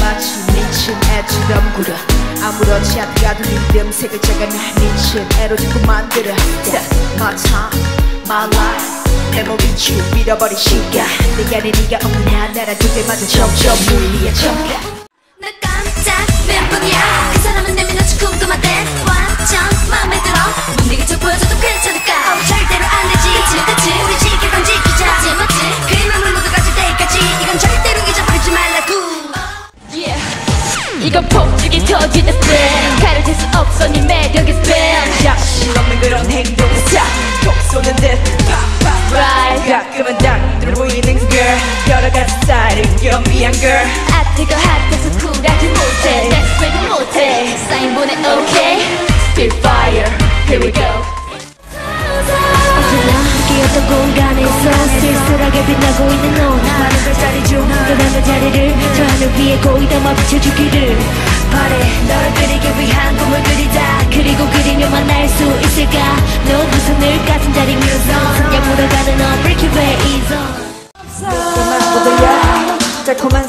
마치 미친 애처럼 굴어 아무렇지 않다가도 리듬 세 글자가 날 미친 애로 자꾸 만들어. My time, my life. 내 몸이 쭉 밀어버린 시간. 내 안에 네가 한 나라 두 대마저 점점 물리에 첨가. 나 깜짝 멘붕이야. 그 사람은 내면 아주 궁금한데. 완전 맘에 들어. 몸되게 좀 보여줘도 괜찮을까? 어, 절대로 매력의 spam 자신 없는 그런 행동은 싹톡 쏘는 듯. Right. 가끔은 딱 보이는 girl. 여러 가지 스타일을 겸비한 girl. 아 뜨거 핫해서 쿨하지 못해. That's 못해. 사인 보내 okay. Still fire. Here we go. 함께였던 공간에서 쓸쓸하게 빛나고 있는 너. 많은 별자리 중 떠나는 자리를 저 하늘 위에 담아 비춰주기를 바래 너를 그리기 위한 꿈을 그리자. 그리고 그리면 만날 수 있을까? 넌두 손을 가슴 자리 뮤선 약물어 가는 넌 Milky Way zone 그만 묻어야 달콤한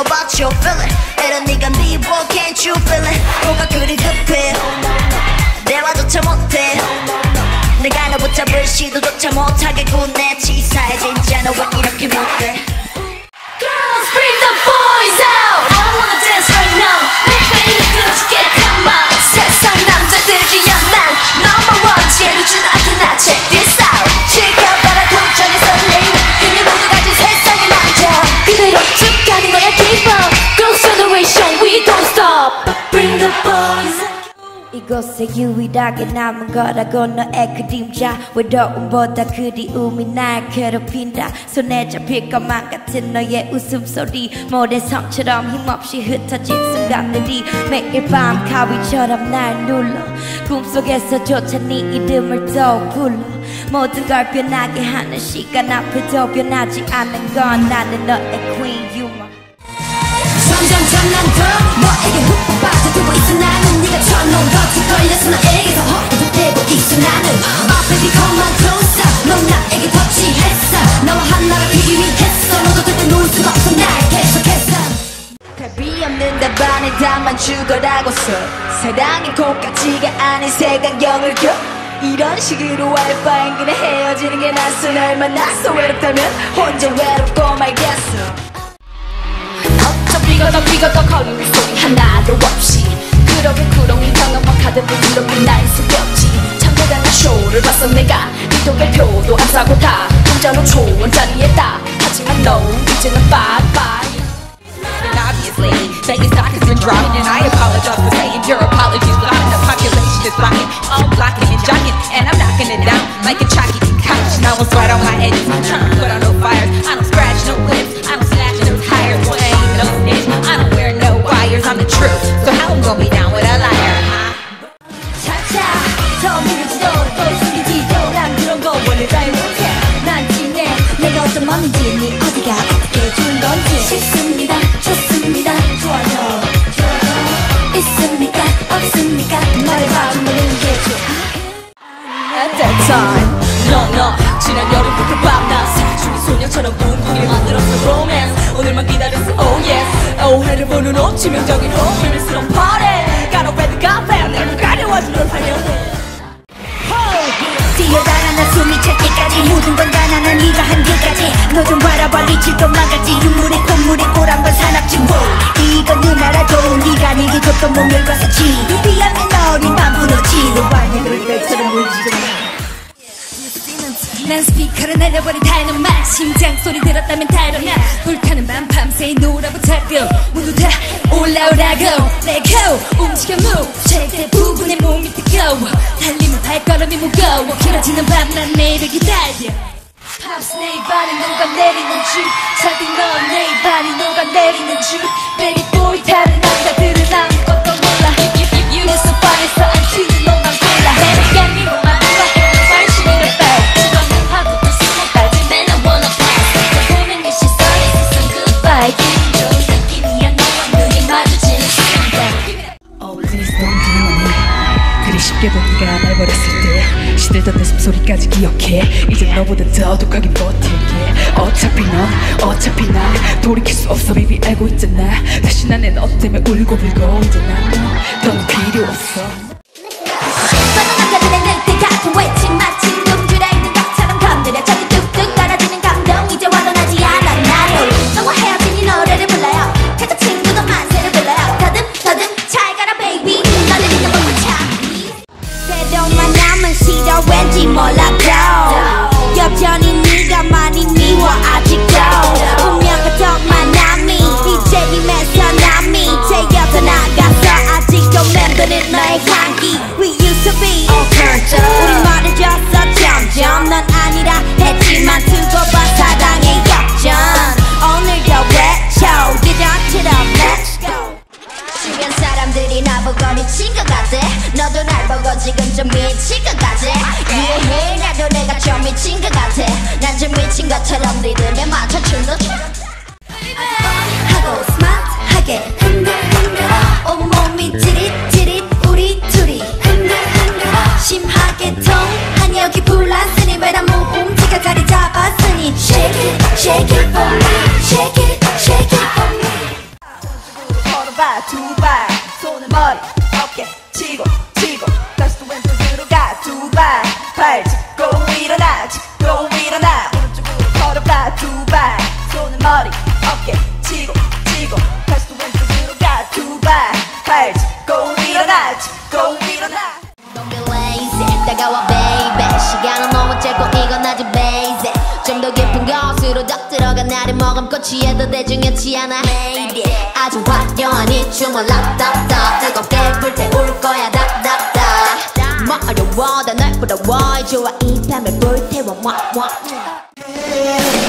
about your feeling 이런 네가 미워 can't you feel it 뭐가 그리 급해 대화조차 못해 내가 너 붙잡을 시도조차 못하게 군내 치사해지잖아 왜 이렇게 못해 Girls bring the boys out 이곳에 유일하게 남은 거라고 너의 그림자 외로움보다 그리움이 날 괴롭힌다. 손에 잡힐 것만 같은 너의 웃음소리 모래성처럼 힘없이 흩어진 순간들이 매일 밤 가위처럼 날 눌러 꿈속에서조차 네 이름을 또 불러. 모든 걸 변하게 하는 시간 앞에도 변하지 않는 건 나는 너의 queen you my 점점 점 난 더 너에게 훅 빠져들고 있어 나는 절대 놓을 수가 없어. 꽃가지가 아닌 색안경을 껴 이런 식으로 알바인 그냥 헤어지는 게 낫어 날 만나서 외롭다면 혼자 외롭고 말겠어. 더 비가 더 거리는 소리 하나도 없이 그렇게 구렁이 경험과 카드를 이렇게 날 수없지 참대단한 쇼를 봤어 내가 이동의 표도 안 사고 다 혼자로 좋은 자리에 다 하지만 넌 이제는 빠이빠이 And obviously, Vegas stock has been dropping, and I apologize for saying your apologies blocking. The population is blocking, all blocking and jocking, and I'm knocking 나처럼 꿈꾸게 만들었어 romance. 오늘만 기다렸어 oh yes. 오해를 보는 옷 치명적인 호흡 비밀스러운 party got a red carpet 날 가려워준 널 환영해 뛰어다가 나 숨이 찰 때까지. 모든 건 가난한 네가 한계까지. 너 좀 바라봐 리치도 망가지. 눈물에 콧물에 건 사납지 뭐 이건 늘 알아도 네가 네게 줬던 몸을 벗었지 비하면 어린 반분었지. 너와 내를 내처럼 울지 난 스피커를 날려버린 다이너마 심장 소리 들었다면 달아나. 불타는 밤 밤새 놀아보자고. 모두 다 올라오라고. Let go. 움직여 move. 절대 부분에 몸이 뜨거워. 달리면 발걸음이 무거워. 길어지는 밤 난 내일을 기다려. 팝스 내 입안에 녹아내리는 줄. 살짝 넌내 입안이 녹아내리는 줄. Baby boy 다른 숨소리까지 기억해. 이제 너보다 더 독하게 버틸게. 어차피 넌 어차피 난 돌이킬 수 없어 baby. 알고 있잖아. 다시 난내 너 때문에 울고 불고 이제 난넌 필요 없어 사람들이 나보고 미친 것 같아. 너도 날 보고 지금 좀 미친 것 같아. 이해해 나도 내가 좀 미친 것 같아. 난 좀 미친 것처럼 리듬에 맞춰 춤도 춰. 하고 스마트하게 흔들 흔들어. 온몸이 찌릿찌릿 우리 둘이 흔들 흔들어. 심하게 통한 여기 불났으니. 왜난 몸움직여 자리 잡았으니. Shake it, shake it for me 취해도 대중이었지 않아 it 아주 화려한 이 춤을 락닥닥 뜨겁게 불태울 거야 닥닥닥 뭐 어려워 다널 부러워 좋아 이 밤을 불태워 뭐뭐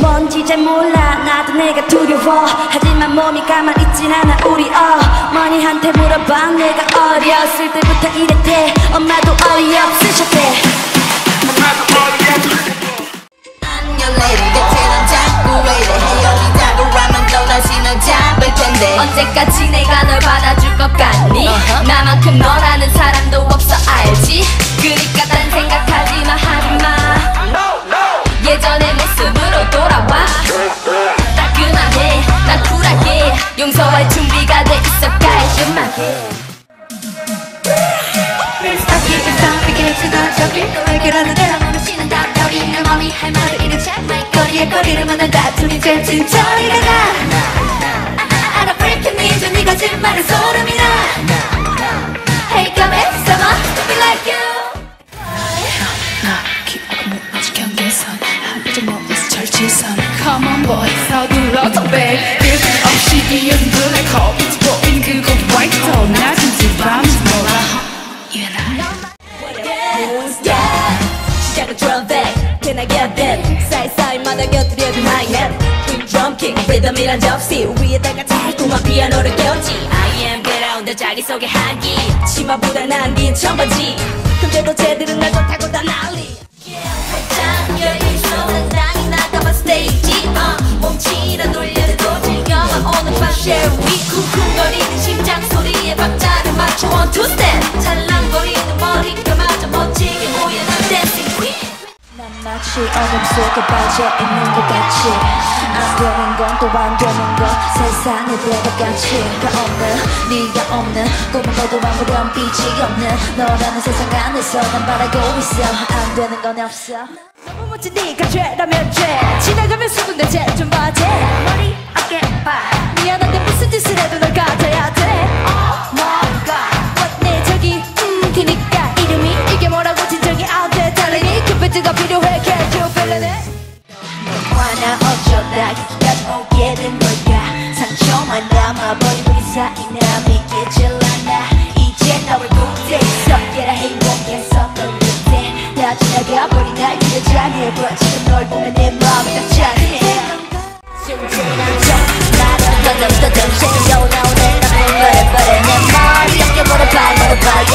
뭔지 잘 몰라. 나도 내가 두려워. 하지만 몸이 가만 있진 않아 우리 어머니한테 물어봐. 내가 어렸을 때부터 이랬대. 엄마도 어이없으셨대. 안녕레이를 곁에는 자꾸 왜 이래 잡을 텐데 언제까지 내가 널 받아줄 것 같니? 나만큼 너라는 사람도 없어 알지? 그니까 딴 생각하지마 하지마. 예전의 모습으로 돌아와. 따끈하게 난 쿨하게 용서할 준비가 돼 있어 깔끔하게. 해결하는 대로 넘치는 답답이 내 맘이 할 말을 잃은 채. 거리에 거리를 만난 다툼이 될 진짜리가 나 freaking me 좀 거짓말에 소름이 나 Hey come here someone be like you 절지선 Come on boy 서둘러서 babe 끝 없이 이어 Kick 리듬이란 접시. 위에다가 달콤한 피아노를 꼈지. I am better 자기소개 한기. 치마보다 난긴 청바지. 근데도 쟤들은 날 좋다고 다 난리. 장열있어 당당히 나가봐 스테이지. uh, 몸치라 돌려도 즐겨봐 오늘 밤 share 어둠 속에 빠져 있는 것 같이. 안 되는 건 또 안 되는 것 세상에 대박같이 가 없는 네가 없는 꿈은 거도 아무런 빛이 없는. 너라는 세상 안에서 난 바라고 있어. 안 되는 건 없어. 너무 멋진 네가 죄라면 죄. 지나가면 수군데 죄좀 봐제 머리 어깨 봐. 미안한데 무슨 짓을 해도 널 가져야 돼 댄스가 필요해. Can't you feel it? 화나 어쩌다 기가 오게 된 거야 상처만 남아버린 우리 사이 나 믿기질 않아 이제 나올 곳에 있어 깨라 행복해서 떨릴 때나 지나가버린 날 기대장해 봐 지금 널 보면 내 마음이 다 짠해. 숨지는 척 나를 떠듬떠듬 새겨나오네 나 불러버려 내 머리 어깨 모두 발 모두 발